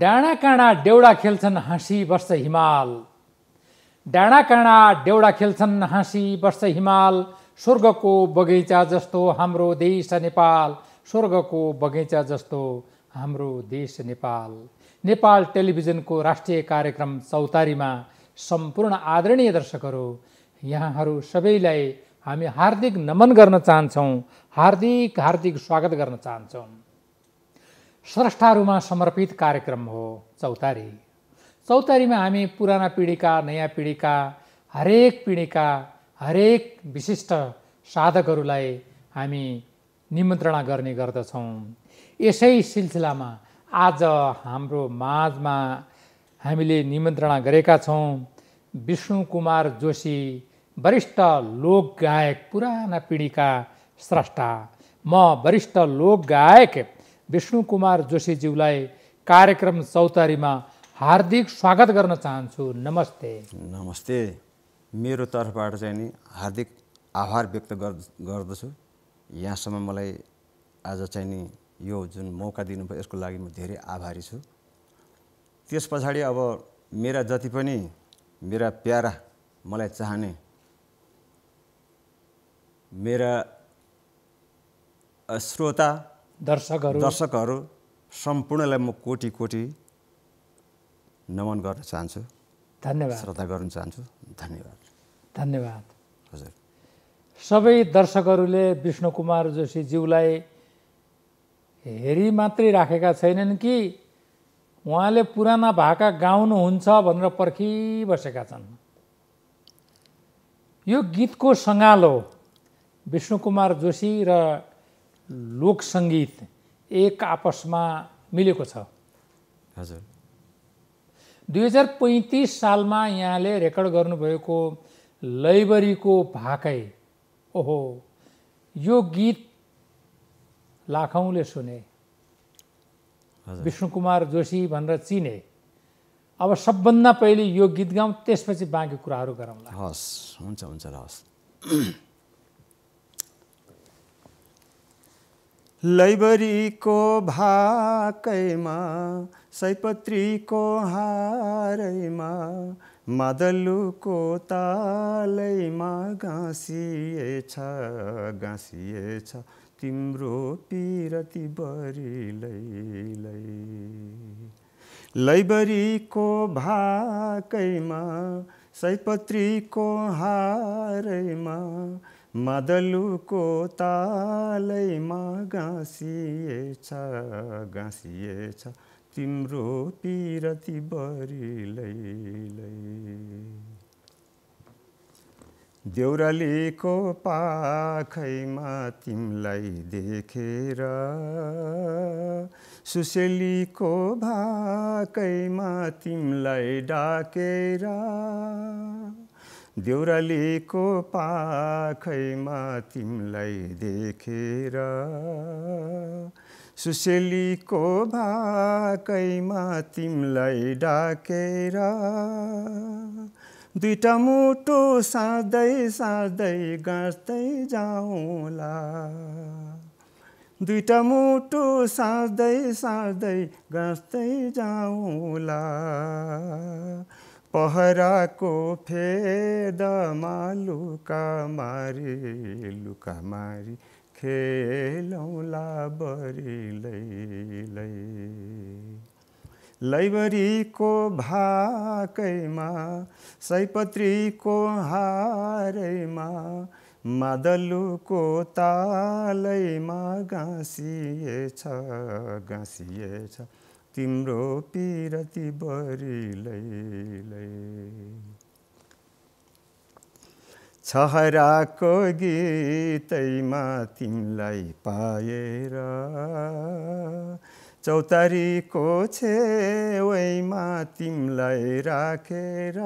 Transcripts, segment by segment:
डाँडा काँडा डेउडा खेल्छन् हाँसी वर्ष हिमाल। डाँडा काँडा डेउडा खेल्छन् हाँसी वर्ष हिमाल। स्वर्गको बगैँचा जस्तो हाम्रो देश नेपाल। स्वर्गको बगैँचा जस्तो हाम्रो देश नेपाल। नेपाल टेलिभिजनको राष्ट्रिय कार्यक्रम चौतारीमा सम्पूर्ण आदरणीय दर्शकहरू यहाँहरू सबैलाई हामी हार्दिक नमन गर्न चाहन्छौँ। हार्दिक हार्दिक स्वागत गर्न चाहन्छौँ। स्रष्टाहरूमा समर्पित कार्यक्रम हो चौतारी। चौतारीमा हामी पुराना पिँढीका नयाँ पिँढीका हरेक पिँढीका हरेक विशिष्ट साधकहरूलाई हामी निमन्त्रणा गर्ने गर्दछौँ। यसै सिलसिलामा आज हाम्रो माझमा हामीले निमन्त्रणा गरेका छौँ। विष्णु कुमार जोशी वरिष्ठ लोक गायक पुराना पिँढीका स्रष्टा। म वरिष्ठ लोक गायक विष्णु कुमार जोशीज्यूलाई कार्यक्रम चौतारीमा हार्दिक स्वागत गर्न चाहन्छु। नमस्ते। नमस्ते। मेरो तर्फबाट चाहिँ नि हार्दिक आभार व्यक्त गर्दछु। यहाँसम्म मलाई आज चाहिँ नि यो जुन मौका दिनुभयो यसको लागि म धेरै आभारी छु। त्यस पछाडि अब मेरा जति पनि मेरा प्यारा मलाई चाहने मेरा श्रोता दर्शकहरू। दर्शकहरू सम्पूर्णलाई म कोटी कोटी नमन गर्न चाहन्छु। धन्यवाद। श्रद्धा गर्न चाहन्छु। धन्यवाद। धन्यवाद। हजुर। सबै दर्शकहरूले विष्णु कुमार जोशीज्यूलाई हेरी मात्रै राखेका छैनन् कि उहाँले पुराना भाका गाउनुहुन्छ भनेर पर्खिबसेका छन्। यो गीतको सङ्गालो विष्णु कुमार जोशी र लोक सङ्गीत एक आपसमा मिलेको छ। हजुर। दुई हजार पैँतिस सालमा यहाँले रेकर्ड गर्नुभएको लैबरीको भाकै ओहो यो गीत लाखौँले सुने। हजुर। विष्णु कुमार जोशी भनेर चिने। अब सबभन्दा पहिले यो गीत गाउँ त्यसपछि बाँकी कुराहरू गरौँला। हस् हुन्छ हुन्छ हस् लैबरीको भाकैमा सयपत्रीको हारैमा मादलुको तालैमा गाँसिएछ गाँसिएछ तिम्रो पिरती बरिलै लैबरीको भाकैमा सयपत्रीको हारैमा मादलुको तालैमा गाँसिएछ गाँसिएछ तिम्रो पिरती बरिलै देउरालीको पाखैमा तिमीलाई देखेर सुसेलीको भाकैमा तिमीलाई डाकेर देउरालीको पाखैमा तिमीलाई देखेर सुसेलीको भाकैमा तिमीलाई डाकेर दुईटा मुटु साँच्दै साँच्दै गाँच्दै जाउँला। दुईटा मुटु साँच्दै साँच्दै गाँच्दै जाउँला। पहराको फेदमा लुका मारी लुका मारी खेलौला बरिलै लैबरीको भाकैमा सयपत्रीको हारैमा मादलुको तालैमा गाँसिएछ गाँसिएछ। तिम्रो पिरती बरिलै छहराको गीतैमा तिमीलाई पाएर चौतारीको छेउमा तिमीलाई राखेर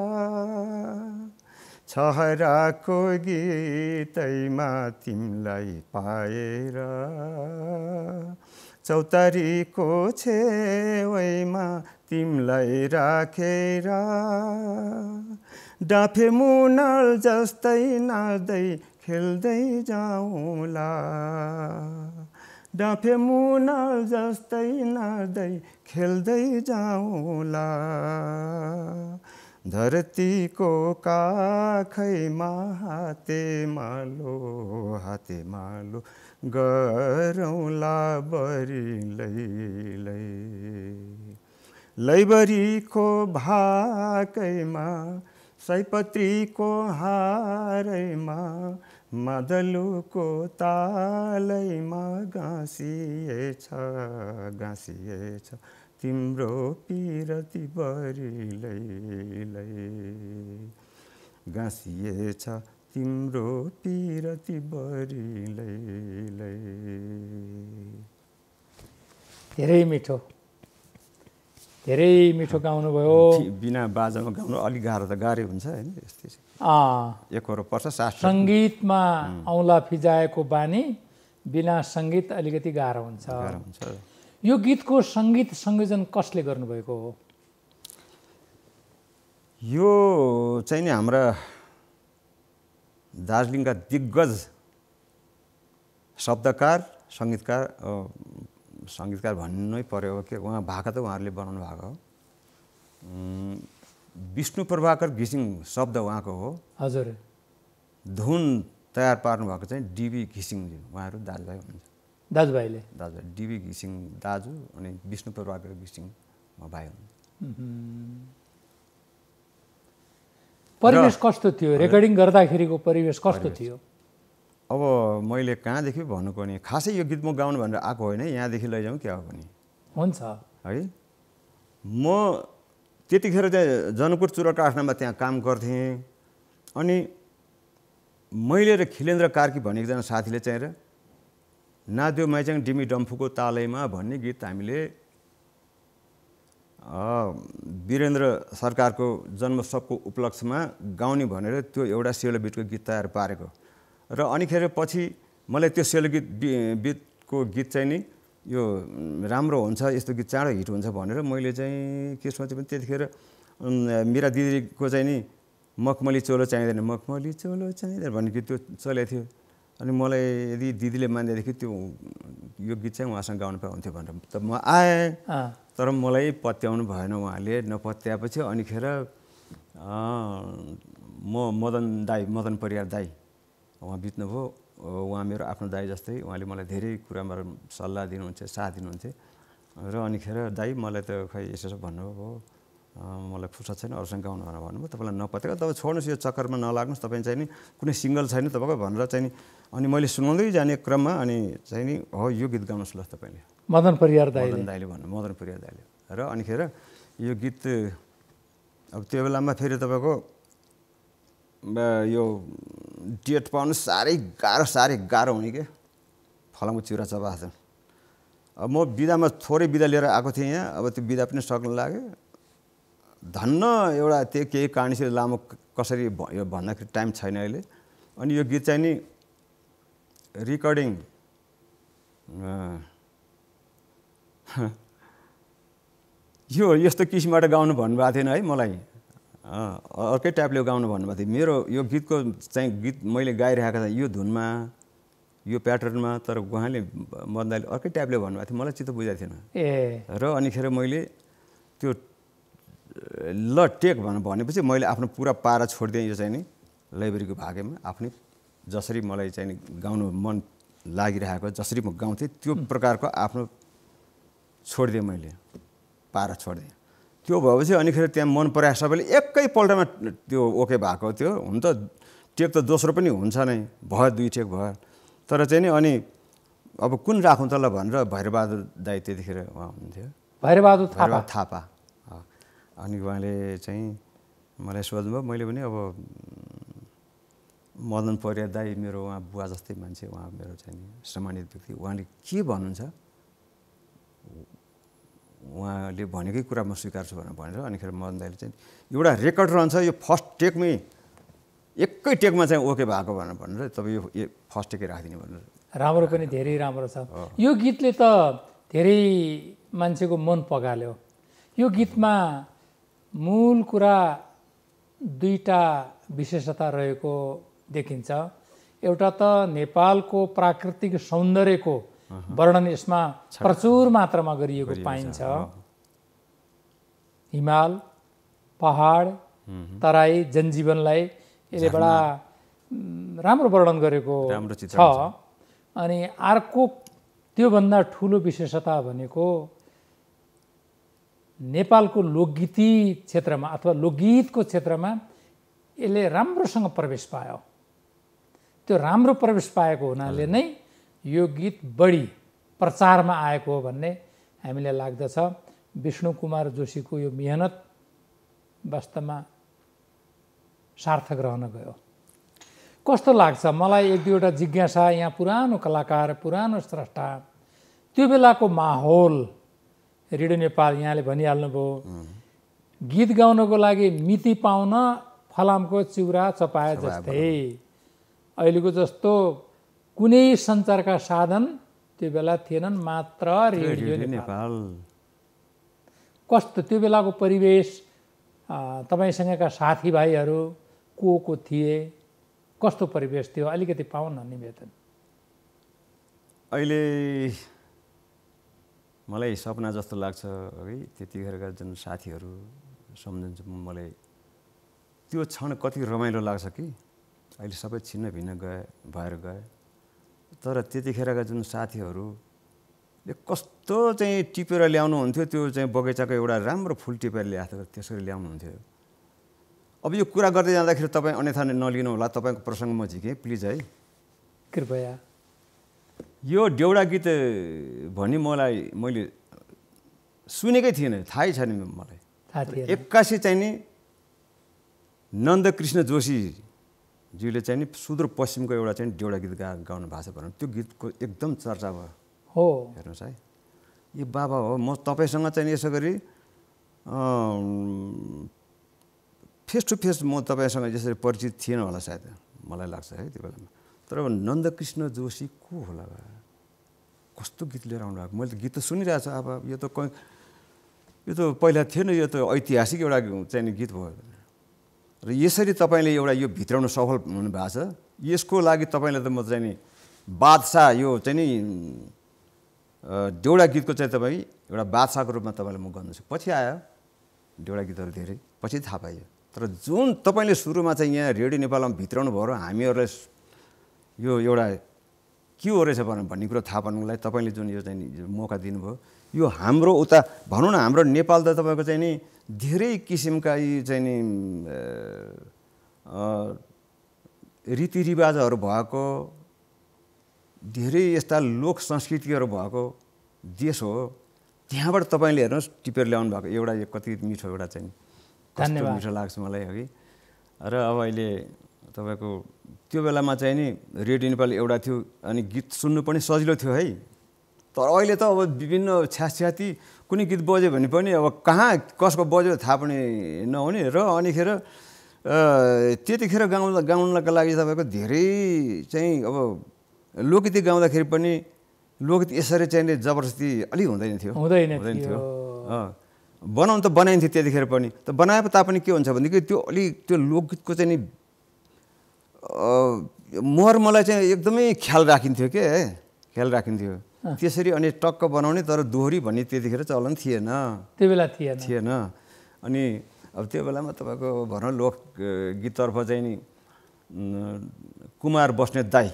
छहराको गीतैमा तिमीलाई पाएर चौतारीको छेउमा तिमीलाई राखेर डाफे मुनल जस्तै नाच्दै खेल्दै जाउँला। डाँफे मुना जस्तै नाच्दै खेल्दै जाउँला। धरतीको काखैमा हाते मालो हाते मालो गरौँला बरी लै लैबरीको भाकैमा सयपत्रीको हारैमा मादलुको तालैमा गाँसिएछ गाँसिएछ तिम्रो पिरती बरिलै गाँसिएछ तिम्रो पिरती बरिलै धेरै मिठो। धेरै मिठो गाउनुभयो। बिना बाजामा गाउनु अलिक गाह्रो त गाह्रै हुन्छ होइन यस्तै एकहोरो पर्छ सास सङ्गीतमा औँला फिजाएको बानी बिना सङ्गीत अलिकति गाह्रो हुन्छ। यो गीतको सङ्गीत संयोजन कसले गर्नुभएको हो? यो चाहिँ नि हाम्रा दार्जिलिङका दिग्गज शब्दकार सङ्गीतकार सङ्गीतकार भन्नै पर्यो के उहाँ भाका त उहाँहरूले बनाउनु भएको हो। विष्णु प्रभाकर घिसिङ शब्द उहाँको हो। हजुर। धुन तयार पार्नु भएको चाहिँ डिबी घिसिङजी उहाँहरू दाजुभाइ हुनुहुन्छ। दाजुभाइले दाजुभाइ डिबी घिसिङ दाजु अनि विष्णु प्रभाकर घिसिङ भाइ हुनुहुन्छ। परिवेश कस्तो थियो? रेकर्डिङ गर्दाखेरिको परिवेश कस्तो थियो? अब मैले कहाँदेखि भन्नुपर्ने? खासै यो गीत म गाउनु भनेर आएको होइन यहाँदेखि लैजाउँ क्या हो पनि हुन्छ। है? म त्यतिखेर चाहिँ जनकपुर चुरा काठमाडौँमा त्यहाँ काम गर्थेँ। अनि मैले र खिलेन्द्र कार्की भन्ने एकजना साथीले चाहिँ र नाद्यो माइचाङ डिमी डम्फुको तालैमा भन्ने गीत हामीले वीरेन्द्र सरकारको जन्मोत्सवको उपलक्ष्यमा गाउने भनेर त्यो एउटा सेलो बिटको गीत तयार पारेको। र अनिखेर पछि मलाई त्यो सेलो गीत बिटको गीत चाहिँ नि यो राम्रो हुन्छ यस्तो गीत चाँडो हिट हुन्छ भनेर मैले चाहिँ के सोचेँ भने त्यतिखेर मेरा दिदीको चाहिँ नि मखमली चोलो चाहिँदैन मखमली चोलो चाहिँदैन भन्ने गीत त्यो चलेको थियो। अनि मलाई यदि दिदीले मान्दैदेखि त्यो यो गीत चाहिँ उहाँसँग गाउनु पाउँथ्यो भनेर त म आएँ। तर मलाई पत्याउनु भएन उहाँले नपत्याएपछि अनिखेर म मदन दाई मदन परियार दाई उहाँ बित्नुभयो। उहाँ मेरो आफ्नो दाई जस्तै उहाँले मलाई धेरै कुरामा सल्लाह दिनुहुन्थ्यो साथ दिनुहुन्थ्यो। र अनिखेर दाई मलाई त खै यसो भन्नुभयो मलाई फुर्सद छैन अरूसँग गाउनु भनेर भन्नुभयो। तपाईँलाई नपत्याएको तपाईँ छोड्नुहोस् यो चक्करमा नलाग्नुहोस् तपाईँ चाहिँ नि कुनै सिङ्गल छैन तपाईँको भनेर चाहिँ नि अनि मैले सुनाउँदै जाने क्रममा अनि चाहिँ नि हो यो गीत गाउनुहोस् ल तपाईँले। मदन परियार दाई मदन दाईले भन्नु मदन परियार दाईले। र अनिखेर यो गीत अब त्यो बेलामा फेरि तपाईँको यो डेट पाउनु साह्रै गाह्रो साह्रै गाह्रो हुने के? फलामको चिउरा चबा अब म बिदामा थोरै बिदा लिएर आएको थिएँ यहाँ अब त्यो बिदा पनि सक्नु लाग्यो। धन्न एउटा त्यो केही कहानीसित लामो कसरी यो भन्दाखेरि टाइम छैन अहिले। अनि यो गीत चाहिँ नि रेकर्डिङ यो यस्तो किसिमबाट गाउनु भन्नुभएको थिएन है मलाई। अर्कै टाइपले गाउनु भन्नुभएको थियो। मेरो यो गीतको चाहिँ गीत मैले गाइरहेको थिएँ यो धुनमा यो प्याटर्नमा तर उहाँले मदनले अर्कै टाइपले भन्नुभएको थियो। मलाई चित्त बुझाएको थिएन। ए। र अनिखेर मैले त्यो ल टेक भनेर भनेपछि मैले आफ्नो पुरा पारा छोडिदिएँ यो चाहिँ नि लाइब्रेरीको भागेमा। आफ्नै जसरी मलाई चाहिँ गाउनु मन लागिरहेको जसरी म गाउँथेँ त्यो प्रकारको आफ्नो छोडिदिएँ मैले पारा छोडिदिएँ। त्यो भएपछि अनिखेर त्यहाँ मन परायो सबैले एकैपल्टमा त्यो ओके भएको थियो। हुन त टेक त दोस्रो पनि हुन्छ नै भयो दुई टेक भयो। तर चाहिँ नि अनि अब कुन राखौँ त ल भनेर भैरबहादुर दाई त्यतिखेर उहाँ हुनुहुन्थ्यो। भैरबहादुर थापा। थापा। अनि उहाँले चाहिँ मलाई सोध्नुभयो मैले पनि अब मदन परिया दाई मेरो उहाँ बुवा जस्तै मान्छे उहाँ मेरो चाहिँ सम्मानित व्यक्ति। उहाँले के भन्नुहुन्छ? उहाँले भनेकै कुरा म स्वीकार्छु भनेर भनेर अनिखेर मदन दाईले चाहिँ एउटा रेकर्ड रहन्छ यो फर्स्ट टेकमै एकै टेकमा चाहिँ ओके भएको भनेर भनेर तपाईँ यो फर्स्ट टेकै राखिदिने भनेर। राम्रो पनि धेरै राम्रो छ। यो गीतले त धेरै मान्छेको मन पगाल्यो। यो गीतमा मूल कुरा दुईवटा विशेषता रहेको देखिन्छ। एउटा त नेपालको प्राकृतिक सौन्दर्यको वर्णन यसमा प्रचुर मात्रामा गरिएको पाइन्छ। हिमाल पहाड तराई जनजीवनलाई यसले बडा राम्रो वर्णन गरेको छ। अनि अर्को त्योभन्दा ठुलो विशेषता भनेको नेपालको लोकगीति क्षेत्रमा अथवा लोकगीतको क्षेत्रमा यसले राम्रोसँग प्रवेश पायो। त्यो राम्रो प्रवेश पाएको हुनाले नै यो गीत बढी प्रचारमा आएको हो भन्ने हामीलाई लाग्दछ। विष्णु कुमार जोशीको यो मिहिनेत वास्तवमा सार्थक रहन गयो। कस्तो लाग्छ? मलाई एक दुईवटा जिज्ञासा यहाँ पुरानो कलाकार पुरानो स्रष्टा त्यो बेलाको माहौल रेडियो नेपाल यहाँले भनिहाल्नुभयो। गीत गाउनको लागि मिति पाउन फलामको चिउरा चपाए जस्तै। अहिलेको जस्तो कुनै सञ्चारका साधन त्यो बेला थिएनन् मात्र रेडियो नेपाल। कस्तो त्यो बेलाको परिवेश तपाईँसँगका साथीभाइहरू को को थिए कस्तो परिवेश थियो अलिकति पाउन निवेदन अहिले मलाई सपना जस्तो लाग्छ है त्यतिखेरका जुन साथीहरू सम्झन्छु मलाई त्यो क्षण कति रमाइलो लाग्छ कि? अहिले सबै छिन्न भिन्न गए भएर गए। तर त्यतिखेरका जुन साथीहरूले कस्तो चाहिँ टिपेर ल्याउनुहुन्थ्यो त्यो चाहिँ बगैँचाको एउटा राम्रो फुल टिपेर ल्याएको त्यसरी ल्याउनुहुन्थ्यो। अब यो कुरा गर्दै जाँदाखेरि तपाईँ अन्यथा नलिनु होला तपाईँको प्रसङ्ग म झिकेँ प्लिज है। कृपया। यो देउडा गीत भनी मलाई मैले सुनेकै थिएन थाहै छैन मलाई। एक्कासी चाहिँ नि नन्दकृष्ण जोशीज्यूले चाहिँ नि सुदूरपश्चिमको एउटा चाहिँ देउडा गीत गा गाउनु भएको छ भनौँ त्यो गीतको एकदम चर्चा भयो। हो। हेर्नुहोस् है। यो बाबा हो म तपाईँसँग चाहिँ यसो गरी फेस टु फेस म तपाईँसँग यसरी परिचित थिएन होला सायद मलाई लाग्छ है त्यो बेलामा। तर नन्दकृष्ण जोशी को होला कस्तो गीत लिएर आउनु भएको मैले त गीत त सुनिरहेको छु अब यो त यो त पहिला थिएन यो त ऐतिहासिक एउटा चाहिँ गीत भयो। र यसरी तपाईँले एउटा यो भित्राउनु सफल हुनुभएको छ। यसको लागि तपाईँलाई त म चाहिँ नि बादशाह यो चाहिँ नि देउडा गीतको चाहिँ तपाईँ एउटा बादशाहको रूपमा तपाईँलाई म गर्नु पछि आयो देउडा गीतहरू धेरै पछि थाहा पाइयो। तर जुन तपाईँले सुरुमा चाहिँ यहाँ रेडियो नेपालमा भित्राउनु भयो हामीहरूलाई यो एउटा के हो रहेछ भन्ने कुरो थाहा पाउनुको लागि तपाईँले जुन यो चाहिँ मौका दिनुभयो यो हाम्रो उता भनौँ न हाम्रो नेपाल त तपाईँको चाहिँ नि धेरै किसिमका यी चाहिँ नि रीतिरिवाजहरू भएको धेरै यस्ता लोक संस्कृतिहरू भएको देश हो। त्यहाँबाट तपाईँले हेर्नुहोस् टिपेर ल्याउनु भएको एउटा यो कति मिठो एउटा चाहिँ कस्तो मिठो लाग्छ मलाई अघि र अब अहिले तपाईँको त्यो बेलामा चाहिँ नि रेडियो नेपाल एउटा थियो अनि गीत सुन्नु पनि सजिलो थियो है। तर अहिले त अब विभिन्न छ्याछ्याती कुनै गीत बज्यो भने पनि अब कहाँ कसको बज्यो थाहा पनि नहुने र अनिखेर त्यतिखेर गाउँ गाउनका लागि तपाईँको धेरै चाहिँ अब लोकगीत गाउँदाखेरि पनि लोकगीत यसरी चाहिँ जबरजस्ती अलिक हुँदैन थियो। हुँदैन थियो। बनाउनु त बनाइन्थ्यो त्यतिखेर पनि। त बनाए तापनि के हुन्छ भनेदेखि त्यो अलिक त्यो लोकगीतको चाहिँ नि मलाई चाहिँ एकदमै ख्याल राखिन्थ्यो के ख्याल राखिन्थ्यो। त्यसरी अनि टक्क बनाउने तर दोहोरी भन्ने त्यतिखेर चलन थिएन। त्यो बेला थिएन। थिएन। अनि अब त्यो बेलामा तपाईँको भनौँ लोक गीततर्फ चाहिँ नि कुमार बस्ने दाई।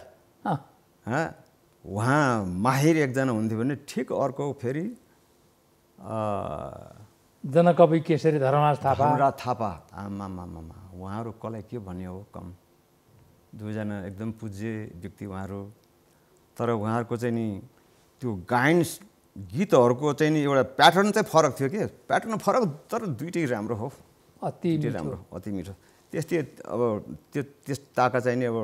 उहाँ माहिर एकजना हुन्थ्यो भने ठिक अर्को फेरि जनकवि केसरी धर्मराज थापा। धर्मराज थापा। आमा उहाँहरू कसलाई के भन्ने हो कम। दुईजना एकदम पूज्य व्यक्ति उहाँहरू। तर उहाँहरूको चाहिँ नि त्यो गायन गीतहरूको चाहिँ नि एउटा प्याटर्न चाहिँ फरक थियो कि। प्याटर्न फरक तर दुइटै राम्रो हो। अति राम्रो अति मिठो। त्यस्तै अब त्यो त्यस ताका चाहिँ नि अब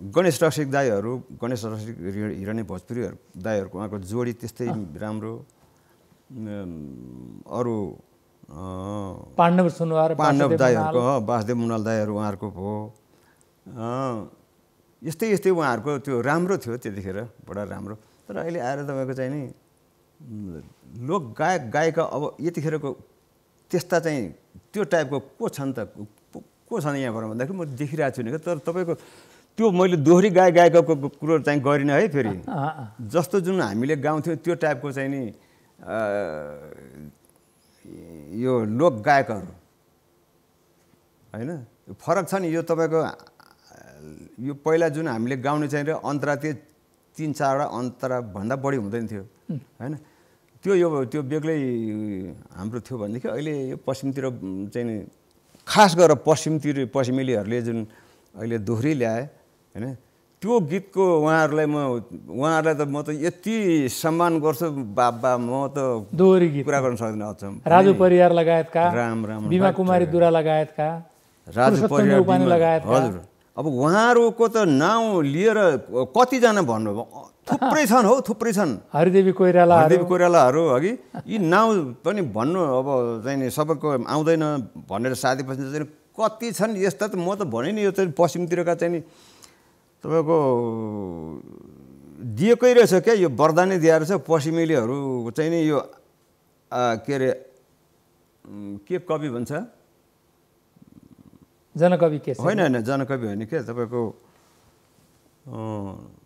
गणेश रसिक दाईहरू गणेश रसिक हिरण्य भोजपुरीहरू दाईहरूको उहाँको जोडी त्यस्तै राम्रो। अरू पाण्डव सुनवार पाण्डव दाईहरूको वासुदेव मुनाल दाईहरू उहाँहरूको हो। यस्तै यस्तै उहाँहरूको त्यो राम्रो थियो त्यतिखेर बडा राम्रो। तर अहिले आएर तपाईँको चाहिँ नि लोक गायक गायिका अब यतिखेरको त्यस्ता चाहिँ त्यो टाइपको को छन् त को छन् यहाँबाट भन्दाखेरि म देखिरहेको छु नि तर तपाईँको त्यो मैले दोहोरी गाए गाएको कुरो चाहिँ गरिनँ है फेरि। जस्तो जुन हामीले गाउँथ्यौँ त्यो टाइपको चाहिँ नि यो लोक गायकहरू। होइन? फरक छ नि यो तपाईँको यो पहिला जुन हामीले गाउने चाहिँ अन्तरा त्यो तिन चारवटा अन्तराभन्दा बढी हुँदैन थियो होइन? त्यो यो त्यो बेग्लै हाम्रो थियो भनेदेखि अहिले यो पश्चिमतिर चाहिँ खास गरेर पश्चिमतिर पश्चिमेलीहरूले जुन अहिले दोहोरी ल्याए होइन? त्यो गीतको उहाँहरूलाई म उहाँहरूलाई त म त यति सम्मान गर्छु बाबा म त दोहोरी गीत। कुरा गर्न सक्दिनँ अचम्म। राजु परियार लगायतका राम, राम, बिमा कुमारी दुरा लगायतका राजु परियार लगायतका। हजुर। अब उहाँहरूको त नाउँ लिएर कतिजना भन्नु थुप्रै छन् हौ थुप्रै छन्। हरिदेवी कोइराला हरदेव कोइरालाहरू अघि यी नाउँ पनि भन्नु अब चाहिँ नि सबैको आउँदैन भनेर साथीपछि चाहिँ कति छन् यस्ता त म त भने नि यो चाहिँ पश्चिमतिरका चाहिँ नि तपाईँको दिएकै रहेछ क्या यो वरदानै दिएर छ पश्चिमेलीहरू चाहिँ नि यो के अरे के कवि भन्छ? जनकवि के होइन होइन जनकवि होइन के? तपाईँको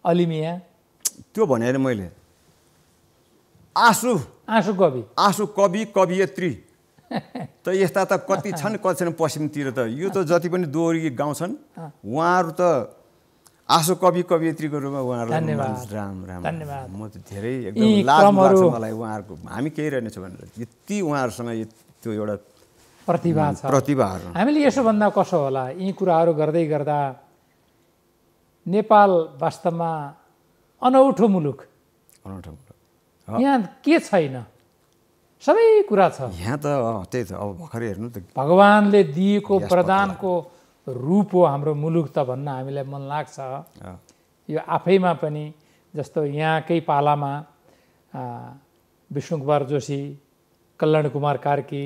अलिमिया? त्यो भने अरे मैले। आँसु। आँसु कवि। आँसु कवि कवियत्री। त यस्ता त कति छन् कति छन् पश्चिमतिर त। यो त जति पनि दोहोरी गीत गाउँछन् उहाँहरू त आँसु कवि कवियत्रीको रूपमा उहाँहरूलाई राम राम। म त धेरै एकदम मलाई उहाँहरूको। हामी केही रहेनछ भनेर। यति उहाँहरूसँग त्यो एउटा प्रतिभा छ। प्रतिभाहरू हामीले यसो भन्दा कसो होला? यी कुराहरू गर्दै गर्दा नेपाल वास्तवमा अनौठो मुलुक। अनौठो यहाँ के छैन? सबै कुरा छ। यहाँ त त्यही त। अब भर्खरै हेर्नु त। भगवान्ले दिएको प्रदानको रूप हो हाम्रो मुलुक त भन्न हामीलाई मन लाग्छ। यो आफैमा पनि जस्तो यहाँकै पालामा विष्णुकुमार जोशी कल्याण कुमार कार्की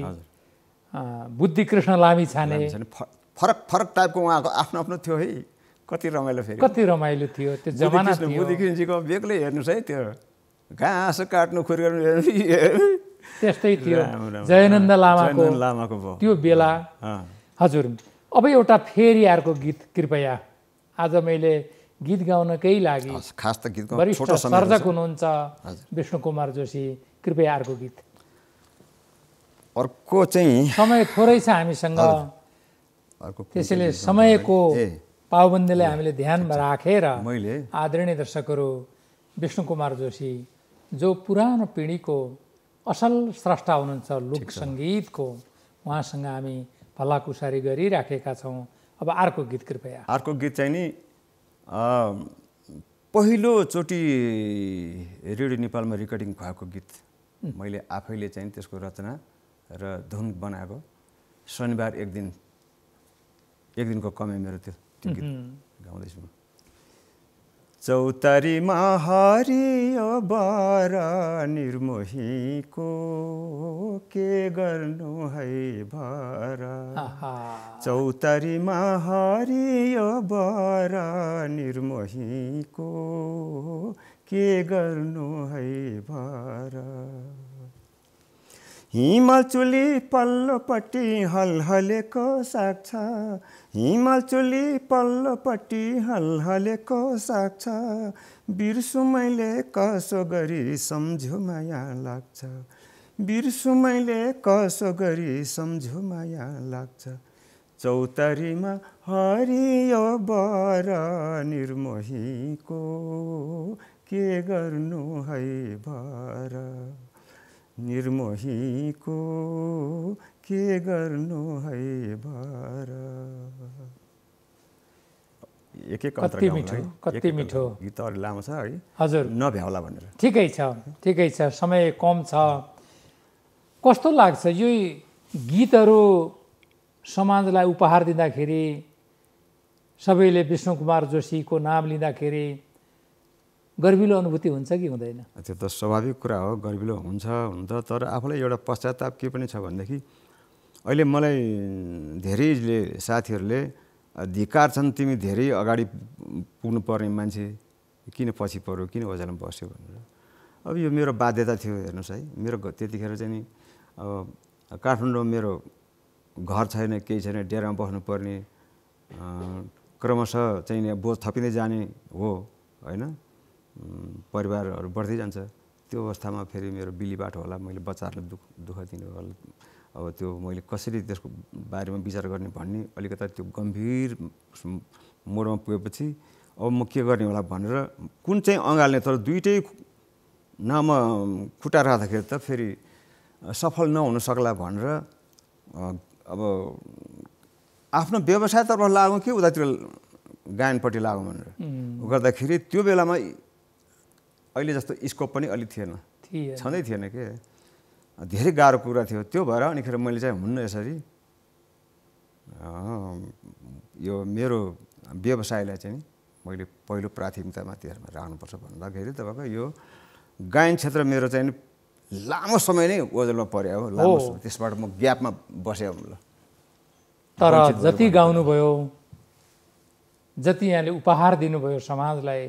बुद्धिकृष्ण लामी छाने। फरक फरक टाइपको उहाँको आफ्नो आफ्नो थियो है। कति रमाइलो फेरि। कति रमाइलो थियो। त्यो जमाना बुद्धिकृष्णजीको बेग्लै हेर्नुहोस् है त्यो। घाँस काट्नु खुर गर्नु त्यस्तै थियो। जयनन्द लामाको लामाको त्यो बेला। हजुर। अब एउटा फेरि अर्को गीत कृपया। आज मैले गीत गाउनकै लागि खास त समय सर्जक। हुनुहुन्छ विष्णु कुमार जोशी। कृपया अर्को गीत। अर्को चाहिँ समय थोरै छ हामीसँग। अर्को त्यसैले समयको पाबन्दीलाई हामीले ध्यानमा राखेर मैले आदरणीय दर्शकहरू विष्णु कुमार जोशी जो पुरानो पिँढीको असल स्रष्टा हुनुहुन्छ लोक सङ्गीतको उहाँसँग हामी भलाकुसारी गरिराखेका छौँ। अब अर्को गीत कृपया। अर्को गीत चाहिँ नि पहिलोचोटि रेडियो नेपालमा रेकर्डिङ भएको गीत। मैले आफैले चाहिँ त्यसको रचना र धुन बनाएको। शनिबार एक दिन एक दिनको कमाइ मेरो त्यो त्यो गीत गाउँदैछु म। चौतारीमा हरियो बर निर्मोहीको के गर्नु है भर? चौतारीमा हरियो बर निर्मोहीको के गर्नु है भर? हिमाल चुली पल्लोपट्टि हलहलेको साग छ। हिमाल चुली पल्लोपट्टि हलहलेको साग छ। बिर्सु मैले कसो गरी सम्झु माया लाग्छ। बिर्सु मैले कसो गरी सम्झु माया लाग्छ। चौतारीमा हरियो बर निर्मोहीको के गर्नु है भर? निर्मोहीको के गर्नु है भर एक एक कति मिठो, कति मिठो। गीत अलिक लामो छ है। हजुर। नभ्याउला भनेर। ठिकै छ ठिकै छ। समय कम छ। कस्तो लाग्छ यो गीतहरू समाजलाई उपहार दिँदाखेरि सबैले विष्णु कुमार जोशीको नाम लिँदाखेरि गर्विलो अनुभूति हुन्छ कि हुँदैन? त्यो त स्वाभाविक कुरा हो गर्विलो हुन्छ हुन त तर आफूलाई एउटा पश्चाताप के पनि छ भनेदेखि अहिले मलाई धेरैले साथीहरूले धिकार छन् तिमी धेरै अगाडि पुग्नुपर्ने मान्छे किन पछि पऱ्यो किन ओझेलमा बस्यो भनेर। अब यो मेरो बाध्यता थियो हेर्नुहोस् है मेरो त्यतिखेर चाहिँ नि अब काठमाडौँमा मेरो घर छैन केही छैन डेरामा बस्नुपर्ने क्रमशः चाहिँ बोझ थपिँदै जाने हो होइन? परिवारहरू बढ्दै जान्छ। त्यो अवस्थामा फेरि मेरो बिलीबाट होला मैले बच्चाहरूलाई दुःख दुःख दिनु होला। अब त्यो मैले कसरी त्यसको बारेमा विचार गर्ने भन्ने अलिकता त्यो गम्भीर मोडमा पुगेपछि अब म के गर्ने होला भनेर कुन चाहिँ अँगाल्ने तर दुइटै नाम खुट्टा राख्दाखेरि त फेरि सफल नहुन सक्ला भनेर अब आफ्नो व्यवसायतर्फ लागौँ कि उतातिर गायनपट्टि लागौँ भनेर? गर्दाखेरि त्यो बेलामा अहिले जस्तो स्कोप पनि अलिक थिएन। छँदै थिएन के? धेरै गाह्रो कुरा थियो। त्यो भएर अनिखेर मैले चाहिँ हुन्न यसरी। यो मेरो व्यवसायलाई चाहिँ मैले पहिलो प्राथमिकतामा त्यसमा राख्नुपर्छ भन्दाखेरि तपाईँको यो गायन क्षेत्र मेरो चाहिँ नि लामो समय नै ओझेलमा पऱ्यो हो लामो। समय। त्यसबाट म ग्यापमा बसेँ ल। तर जति गाउनुभयो जति यहाँले उपहार दिनुभयो समाजलाई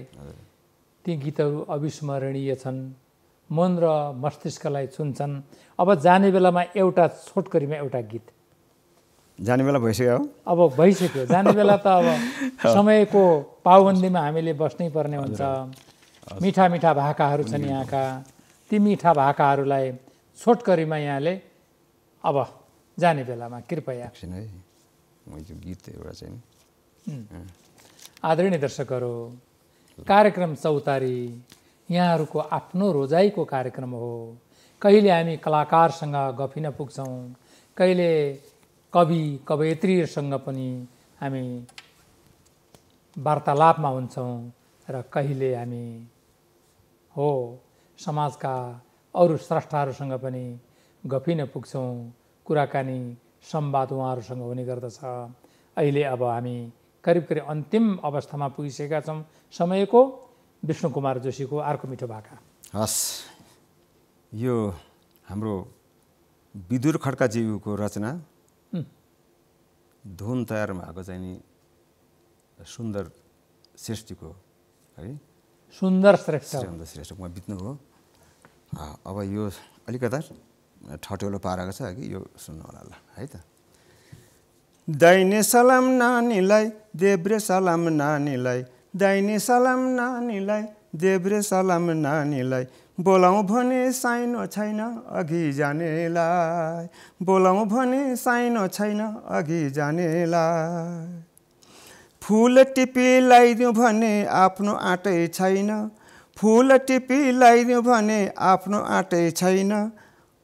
ती गीतहरू अविस्मरणीय छन्। मन र मस्तिष्कलाई छुन्छन्। अब जाने बेलामा एउटा छोटकरीमा एउटा गीत। जाने बेला भइसक्यो अब? भइसक्यो। जाने बेला त अब समयको पाबन्दीमा हामीले बस्नै पर्ने हुन्छ। मिठा मिठा भाकाहरू छन् यहाँका। ती मिठा भाकाहरूलाई छोटकरीमा यहाँले अब जाने बेलामा कृपया। गीत एउटा चाहिँ आदरणीय दर्शकहरू कार्यक्रम चौतारी। यहाँहरूको आफ्नो रोजाइको कार्यक्रम हो। कहिले हामी कलाकारसँग गफिन पुग्छौँ कहिले कवि कवयित्रीहरूसँग पनि हामी वार्तालापमा हुन्छौँ र कहिले हामी हो समाजका अरू स्रष्टाहरूसँग पनि गफिन पुग्छौँ। कुराकानी संवाद उहाँहरूसँग हुने गर्दछ। अहिले अब हामी करिब करिब अन्तिम अवस्थामा पुगिसकेका छौँ। समयको विष्णु कुमार जोशीको अर्को मिठो भाका। हस्। यो हाम्रो विदुर खड्काज्यूको रचना। धुन तयार भएको चाहिँ नि सुन्दर श्रेष्ठीको है। सुन्दर श्रेष्ठ। श्रीमन्त श्रेष्ठकोमा बित्नुभयो अब यो अलिकता ठट्यौलो पारेको छ कि यो सुन्नु होला ल है त। दाइने सलाम नानीलाई देब्रे सलाम नानीलाई दाइने सलाम नानीलाई देब्रे सलाम नानीलाई। बोलाउँ भने साइनो छैन अघि जानेलाई। बोलाउँ भने साइनो छैन अघि जानेलाई। फुल टिपी लगाइदिउँ भने आफ्नो आँटै छैन। फुल टिपी लगाइदिउँ भने आफ्नो आँटै छैन।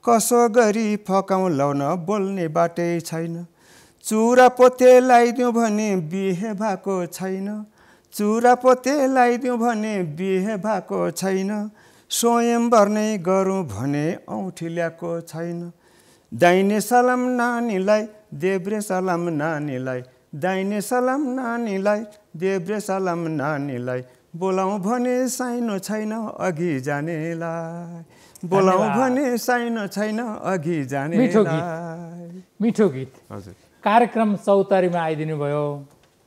कसो गरी फकाउँ लाउन बोल्ने बाटै छैन। चुरा पोते लगाइदिउँ भने बिहे भएको छैन। चुरा पोते लगाइदिउँ भने बिहे भएको छैन। स्वयंवर नै गरौँ भने औँठी ल्याएको छैन। दाहिने सलाम नानीलाई देब्रे सलाम नानीलाई दाहिने सलाम नानीलाई देब्रे सलाम नानीलाई बोलाउँ भने साइनो छैन अघि जानेलाई। बोलाउँ। भने साइनो छैन अघि। जानेलाई। मिठो गीत। हजुर। कार्यक्रम चौतारीमा आइदिनु भयो।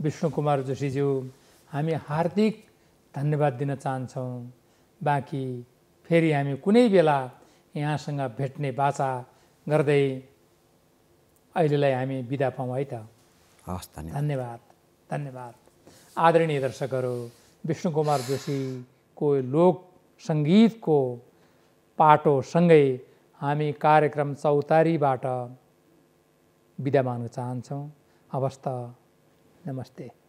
विष्णु कुमार जोशीज्यू हामी हार्दिक धन्यवाद दिन चाहन्छौँ। बाँकी फेरि हामी कुनै बेला यहाँसँग भेट्ने बाचा गर्दै अहिलेलाई हामी बिदा पाउँ है त। हस् धन्यवाद। धन्यवाद धन्यवाद। आदरणीय दर्शकहरू विष्णु कुमार जोशीको लोक सङ्गीतको पाटोसँगै हामी कार्यक्रम चौतारीबाट बिदा माग्न चाहन्छौँ। हवस् त नमस्ते।